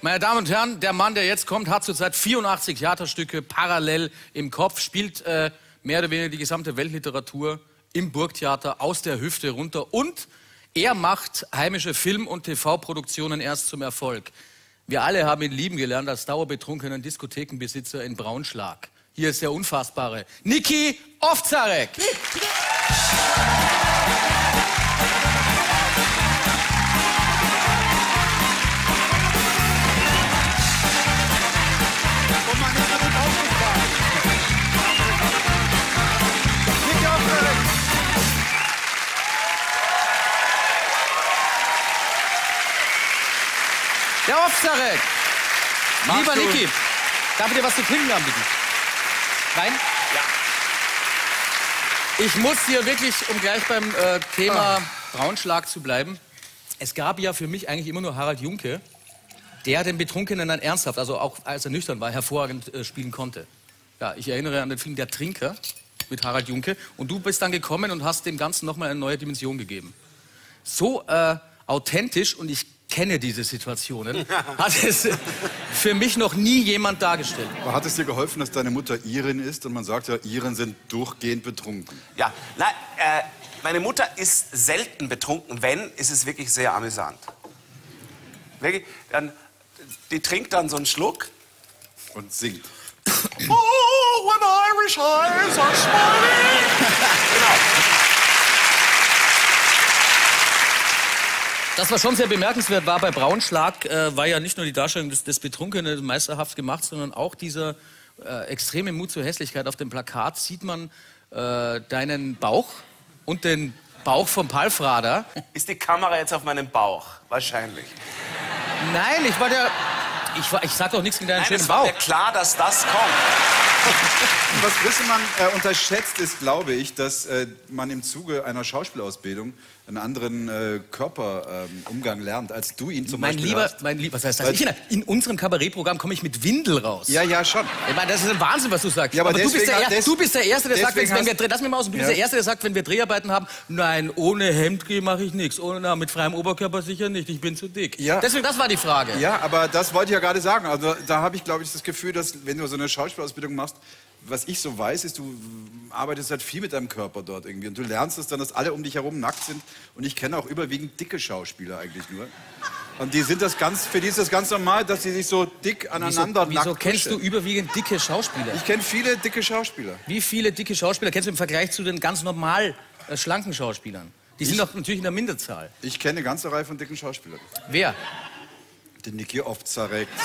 Meine Damen und Herren, der Mann, der jetzt kommt, hat zurzeit 84 Theaterstücke parallel im Kopf, spielt äh, mehr oder weniger die gesamte Weltliteratur im Burgtheater aus der Hüfte runter und er macht heimische Film- und TV-Produktionen erst zum Erfolg. Wir alle haben ihn lieben gelernt als dauerbetrunkenen Diskothekenbesitzer in Braunschlag. Hier ist der unfassbare Niki Ovzarek. Der. Magst Lieber du- Niki, darf ich dir was zu trinken anbieten? Wein? Ja. Ich muss hier wirklich, um gleich beim äh, Thema Braunschlag zu bleiben, es gab ja für mich eigentlich immer nur Harald Junke, der den Betrunkenen dann ernsthaft, also auch als er nüchtern war, hervorragend äh, spielen konnte. Ja, ich erinnere an den Film Der Trinker mit Harald Junke und du bist dann gekommen und hast dem Ganzen nochmal eine neue Dimension gegeben. So äh, authentisch und ich kenne diese Situationen, hat es für mich noch nie jemand dargestellt. Aber hat es dir geholfen, dass deine Mutter Irin ist? Und man sagt ja, Iren sind durchgehend betrunken. Ja, na, äh, meine Mutter ist selten betrunken. Wenn, ist es wirklich sehr amüsant. Wirklich, dann, die trinkt dann so einen Schluck. Und singt. Oh, when Irish eyes are smiling. genau. Das, was schon sehr bemerkenswert war bei Braunschlag, äh, war ja nicht nur die Darstellung des, des Betrunkenen meisterhaft gemacht, sondern auch dieser äh, extreme Mut zur Hässlichkeit. Auf dem Plakat sieht man äh, deinen Bauch und den Bauch vom Palfrader. Ist die Kamera jetzt auf meinem Bauch? Wahrscheinlich. Nein, ich war der... Ich, war, ich sag doch nichts gegen deinen Nein, schönen es war Bauch. mir klar, dass das kommt. Was Grissemann äh, unterschätzt ist, glaube ich, dass äh, man im Zuge einer Schauspielausbildung einen anderen äh, Körperumgang lernt, als du ihn zum Mein Beispiel lieber, hast. mein lieber, was heißt das? Ich, in unserem Kabarettprogramm komme ich mit Windel raus. Ja, ja, schon. Ich meine, das ist ein Wahnsinn, was du sagst. Ja, aber du, bist der, Er- des- du bist der Erste, der sagt, wenn, wir, lass mich mal aus, du bist Ja. der Erste, der sagt, wenn wir Dreharbeiten haben, nein, ohne Hemd mache ich nichts. Ohne, na, mit freiem Oberkörper sicher nicht, ich bin zu dick. Ja. Deswegen, das war die Frage. Ja, aber das wollte ich ja gerade sagen. Also da habe ich, glaube ich, das Gefühl, dass wenn du so eine Schauspielausbildung machst, was ich so weiß, ist, du arbeitest halt viel mit deinem Körper dort irgendwie. Und du lernst es dann, dass alle um dich herum nackt sind. Und ich kenne auch überwiegend dicke Schauspieler eigentlich nur. Und die sind das ganz, für die ist das ganz normal, dass sie sich so dick Wieso, aneinander wieso nackt kennst du kuscheln. überwiegend dicke Schauspieler? Ich kenne viele dicke Schauspieler. Wie viele dicke Schauspieler kennst du im Vergleich zu den ganz normal äh, schlanken Schauspielern? Die sind doch natürlich in der Minderzahl. Ich kenne eine ganze Reihe von dicken Schauspielern. Wer? Den Niki Ovzarek.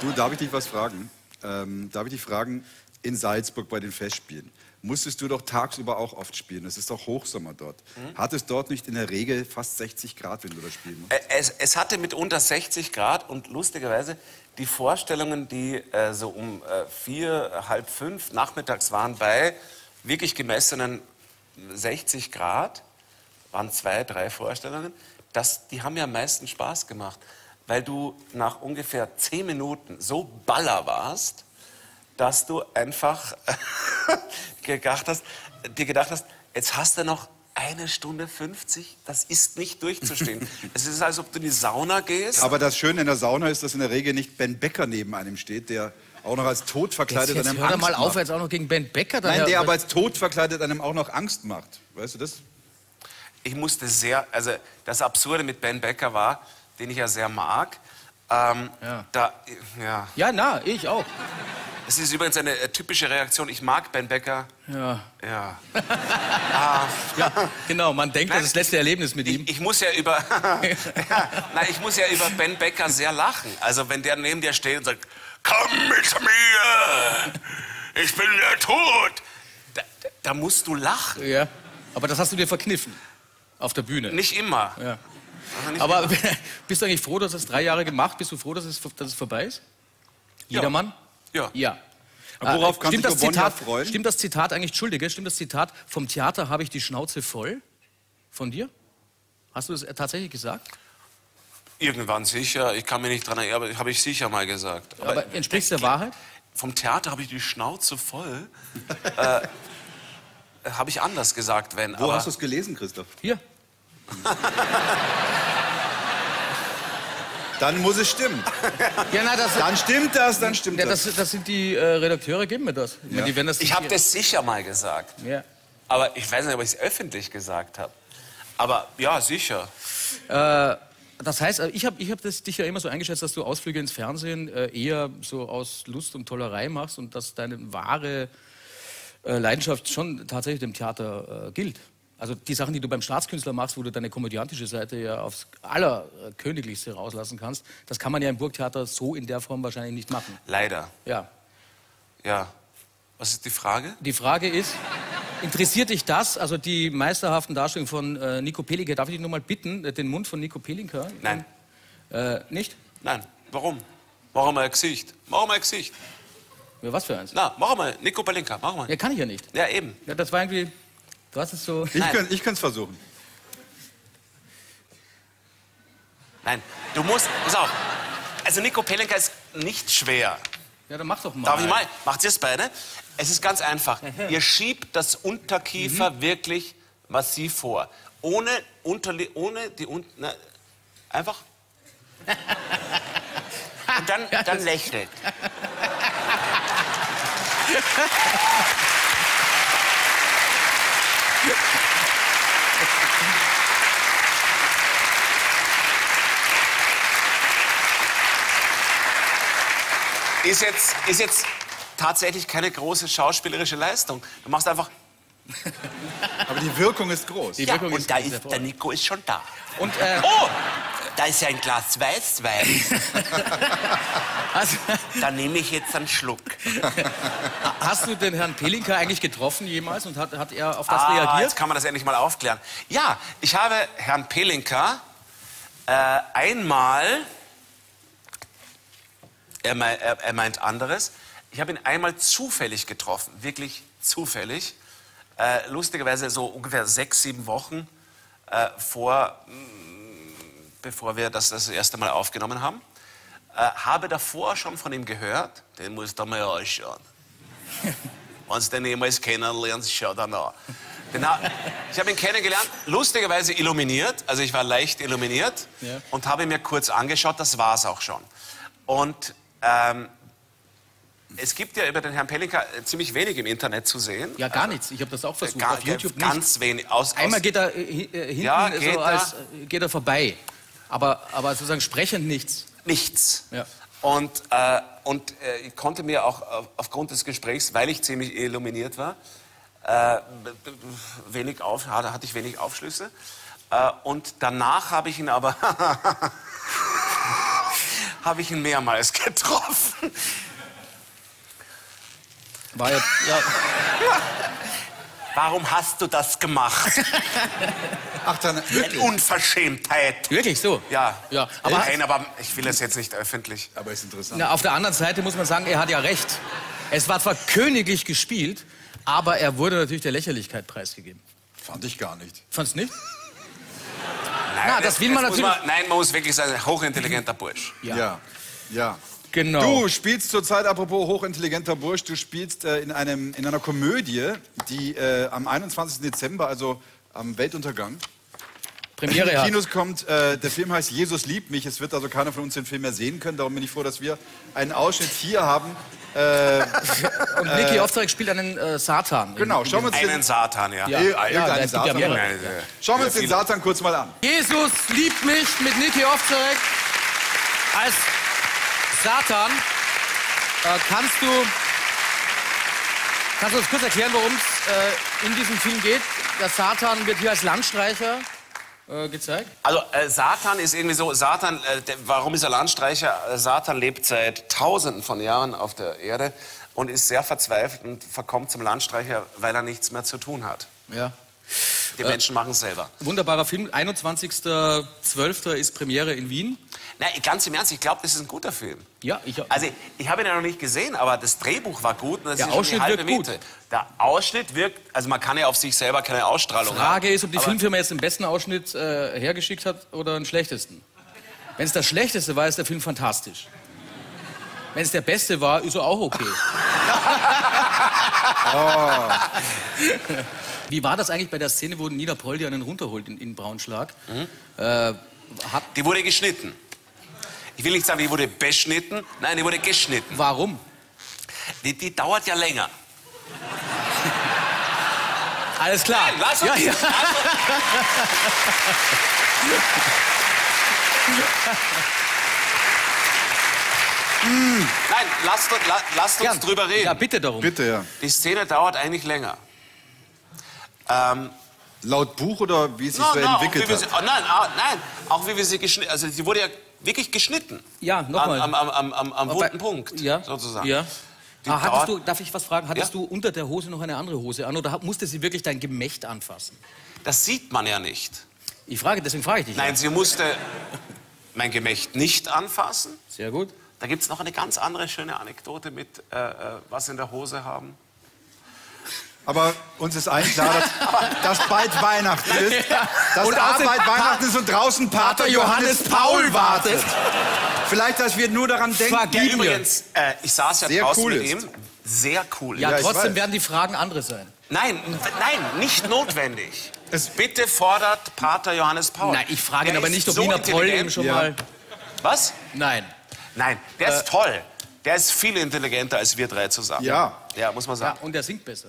du, darf ich dich was fragen? Ähm, darf ich dich fragen, in Salzburg bei den Festspielen, musstest du doch tagsüber auch oft spielen. Es ist doch Hochsommer dort. Hat es dort nicht in der Regel fast 60 Grad, wenn du da spielen musst? Es, es hatte mitunter 60 Grad und lustigerweise die Vorstellungen, die äh, so um äh, vier, halb fünf nachmittags waren bei wirklich gemessenen 60 Grad, waren zwei, drei Vorstellungen, das, die haben mir am meisten Spaß gemacht, weil du nach ungefähr zehn Minuten so baller warst, dass du einfach gedacht hast, dir gedacht hast, jetzt hast du noch eine Stunde 50, das ist nicht durchzustehen. es ist, als ob du in die Sauna gehst. Aber das Schöne in der Sauna ist, dass in der Regel nicht Ben Becker neben einem steht, der auch noch als Jetzt, verkleidet jetzt einem hör Angst mal auf, macht. jetzt auch noch gegen Ben Becker. Nein, der aber als Tod verkleidet einem auch noch Angst macht. Weißt du das? ich musste sehr, also das Absurde mit Ben Becker war, den ich ja sehr mag. Ähm, Ja. Da, ja. Ja, na, ich auch. Es ist übrigens eine äh, typische Reaktion. Ich mag Ben Becker. Ja. Ja. ja, genau. Man denkt, das Nein, ist das letzte Erlebnis mit ihm. Ich, ich muss ja über, ja, nein, ich muss ja über Ben Becker sehr lachen. Also wenn der neben dir steht und sagt, komm mit mir, ich bin der Tod. Da, da, da musst du lachen. Ja. Aber das hast du dir verkniffen. Auf der Bühne. Nicht immer. Ja. Nicht Aber bist du eigentlich froh, dass es drei Jahre gemacht? Bist du froh, dass es, dass es vorbei ist? Jedermann? Ja. Ja. Aber worauf Äh, kann stimmt sich das Zitat, freuen? Stimmt das Zitat eigentlich, Entschuldige, stimmt das Zitat, vom Theater habe ich die Schnauze voll? Von dir? Hast du das tatsächlich gesagt? Irgendwann sicher. Ich kann mich nicht dran erinnern, aber habe ich sicher mal gesagt. Aber entspricht es der Wahrheit? Vom Theater habe ich die Schnauze voll. äh, habe ich anders gesagt, wenn. Wo aber hast du es gelesen, Christoph? Hier. dann muss es stimmen. Ja, na, das, Dann stimmt das, dann stimmt ja, das. das, das sind die äh, Redakteure, geben mir das. Ich meine, Die das Ich habe das sicher mal gesagt. Ja. Aber ich weiß nicht, ob ich es öffentlich gesagt habe. Aber ja, sicher. Äh, das heißt, äh, ich habe ich hab das dich ja immer so eingeschätzt, dass du Ausflüge ins Fernsehen äh, eher so aus Lust und Tollerei machst und dass deine wahre äh, Leidenschaft schon tatsächlich dem Theater äh, gilt. Also die Sachen, die du beim Staatskünstler machst, wo du deine komödiantische Seite ja aufs allerköniglichste rauslassen kannst, das kann man ja im Burgtheater so in der Form wahrscheinlich nicht machen. Leider. Ja. Ja. Was ist die Frage? Die Frage ist, interessiert dich das, also die meisterhaften Darstellungen von äh, Nico Pelinka? Darf ich dich nur mal bitten, äh, den Mund von Nico Pelinka? Nein. Äh, nicht? Nein. Warum? Machen wir ein Gesicht. Machen wir ein Gesicht. Ja, was für eins? Na, machen wir. Nico Balinka, machen wir. Ja, kann ich ja nicht. Ja, eben. Ja, das war irgendwie, du hast es so... Ich könnte es versuchen. Nein, du musst. Pass auf. Also Nico Pelenka ist nicht schwer. Ja, dann mach doch mal. Darf ich mal? Macht ihr es beide? Es ist ganz einfach. Ihr schiebt das Unterkiefer wirklich massiv vor. Ohne, Unterli ohne die Un na, Einfach. Und dann, dann lächelt. Ist jetzt, ist jetzt tatsächlich keine große schauspielerische Leistung. Du machst einfach. Aber die Wirkung ist groß. Die Ja, Wirkung und da ist ist der Nico ist schon da. Und äh, Oh, da ist ja ein Glas Weißwein. hast, Da nehme ich jetzt einen Schluck. hast du den Herrn Pelinka eigentlich getroffen jemals und hat, hat er auf das ah, reagiert? jetzt kann man das endlich mal aufklären. Ja, ich habe Herrn Pelinka äh, einmal, er, mei- er, er meint anderes, ich habe ihn einmal zufällig getroffen, wirklich zufällig. Äh, lustigerweise so ungefähr sechs, sieben Wochen äh, vor, mh, bevor wir das das erste Mal aufgenommen haben. Äh, habe davor schon von ihm gehört, den musst du mal anschauen. Wenn du den jemals kennenlernst, schau dann an. Ha ich habe ihn kennengelernt, lustigerweise illuminiert, also ich war leicht illuminiert Ja. und habe ihn mir kurz angeschaut, das war es auch schon. Und ähm, es gibt ja über den Herrn Pelinka äh, ziemlich wenig im Internet zu sehen. Ja, gar nichts. Ich habe das auch versucht. Gar, auf YouTube nicht. ganz wenig. Aus, aus, Einmal geht er äh, hi- äh, hinten Ja, so geht als, äh, geht er vorbei. Aber, aber sozusagen sprechend nichts. nichts. Ja. Und, äh, und äh, ich konnte mir auch auf- aufgrund des Gesprächs, weil ich ziemlich illuminiert war, äh, wenig auf, hatte ich wenig Aufschlüsse. Äh, und danach habe ich ihn aber habe ich ihn mehrmals getroffen. War ja, ja, Warum hast du das gemacht? Ach, dann Eine wirklich. Unverschämtheit. wirklich so. Ja. Ja, aber- Nein, aber ich will das jetzt nicht öffentlich. Aber ist interessant. Na, auf der anderen Seite muss man sagen, er hat ja recht. Es war zwar königlich gespielt, aber er wurde natürlich der Lächerlichkeit preisgegeben. Fand ich gar nicht. Fandst du nicht? Nein, Na, das will man natürlich- nein, man muss wirklich sagen, ein hochintelligenter Bursch. Ja. Ja. Genau. Du spielst zurzeit, apropos hochintelligenter Bursch, du spielst äh, in, einem, in einer Komödie, die äh, am 21. Dezember, also am Weltuntergang, Premiere in hat. Kinos kommt. Äh, der Film heißt Jesus liebt mich. Es wird also keiner von uns den Film mehr sehen können. Darum bin ich froh, dass wir einen Ausschnitt hier haben. Und Niki Auftrag spielt einen äh, Satan. Genau, schauen wir uns Einen den, Satan, ja. Ja. Ja, ja Satan an. Schauen wir uns den Satan kurz mal an. Jesus liebt mich mit Niki Ovzarek als Satan. Äh, kannst du kannst du uns kurz erklären, worum es äh, in diesem Film geht? Der Satan wird hier als Landstreicher äh, gezeigt. Also äh, Satan ist irgendwie so, Satan, äh, der, warum ist er Landstreicher? Äh, Satan lebt seit tausenden von Jahren auf der Erde und ist sehr verzweifelt und verkommt zum Landstreicher, weil er nichts mehr zu tun hat. Ja. Die Menschen machen es selber. Wunderbarer Film. 21.12. ist Premiere in Wien. Na, ganz im Ernst, ich glaube, das ist ein guter Film. Ja, ich Also, ich habe ihn ja noch nicht gesehen, aber das Drehbuch war gut. Und das Der ist schon Ausschnitt die halbe wirkt gut. Miete. Der Ausschnitt wirkt, also man kann ja auf sich selber keine Ausstrahlung Frage haben. ist, ob die Filmfirma jetzt den besten Ausschnitt äh, hergeschickt hat oder den schlechtesten. Wenn es der schlechteste war, ist der Film fantastisch. Wenn es der beste war, ist er auch okay. Wie war das eigentlich bei der Szene, wo Nina Poldi einen runterholt in, in Braunschlag? Äh, hat, Die wurde geschnitten. Ich will nicht sagen, die wurde beschnitten, nein, die wurde geschnitten. Warum? Die, die dauert ja länger. Alles klar. Nein, lass uns, ja, ja. Nein, lasst, la, lasst uns Gern. drüber reden. Ja, bitte darum. Bitte, ja. Die Szene dauert eigentlich länger. Ähm, Laut Buch oder wie es sich no, so no, entwickelt wir sie, hat? oh, nein, ah, nein, auch wie wir sie geschnitten, also sie wurde ja wirklich geschnitten. Ja, nochmal. Am, am, am, am, am wunden Punkt, ja, sozusagen. Ja. Ah, hattest du, darf ich was fragen? Hattest Ja. du unter der Hose noch eine andere Hose an oder musste sie wirklich dein Gemächt anfassen? Das sieht man ja nicht. Ich frage, deswegen frage ich dich. Nein, ja. sie musste mein Gemächt nicht anfassen. Sehr gut. Da gibt es noch eine ganz andere schöne Anekdote mit, äh, äh, was in der Hose haben. Aber uns ist allen klar, dass, dass bald Weihnachten ist. Dass Und A, außerdem bald Pa- Weihnachten ist und draußen Pater Johannes Paul wartet. Vielleicht, dass wir nur daran denken. Ja, übrigens, äh, ich saß ja Sehr draußen cool mit ist. ihm. Sehr cool. Ja, Ja, trotzdem werden die Fragen andere sein. Nein, nein, nicht notwendig. Es- Bitte fordert Pater Johannes Paul. Nein, ich frage ihn Der aber nicht, ob so Wiener Poll ihm schon Ja. mal. Was? Nein. Nein, der ist toll. Der ist viel intelligenter als wir drei zusammen. Ja. Ja, muss man Ja, sagen. und er singt besser.